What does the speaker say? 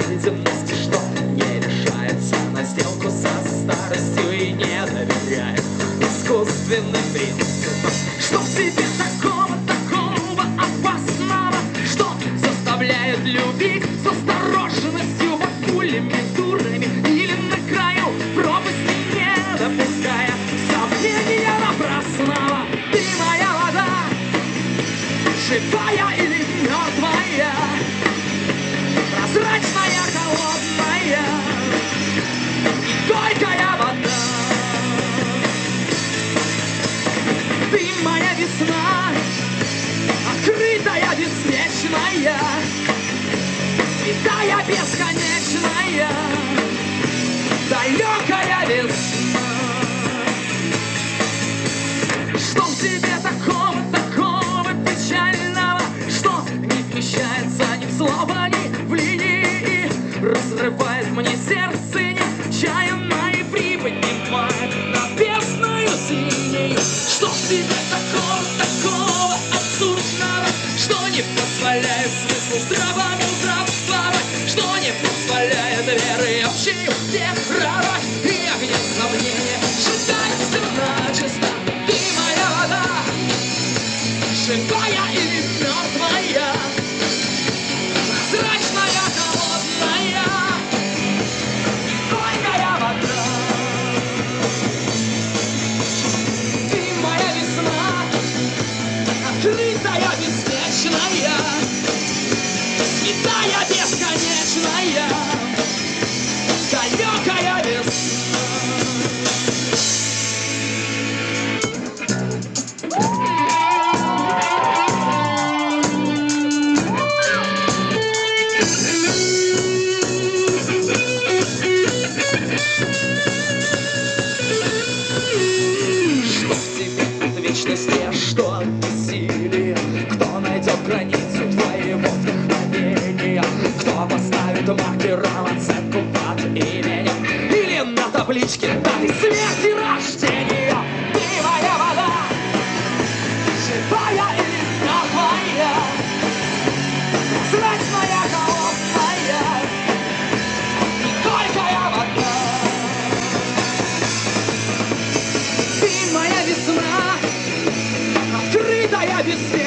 увидел, если что Не решается. На сделку со старостью И не доверяет искусственным принципам Что в тебе такого, такого опасного? Что заставляет любить с осторожностью Бакулями, дурами? далекая весна. Что в тебе такого, такого печального, что не вмещается ни в слова, ни в линии, и разрывает мне сердце нечаянно и приподнимает на бесную синюю. Что в тебе такого? Крытая, беспечная, святая, бесконечная, далекая весна. Что в? вечности, что ты кто найдет границу твоего вдохновения, кто поставит маркером оценку под именем или на табличке даты смерти рождения. обесценивать.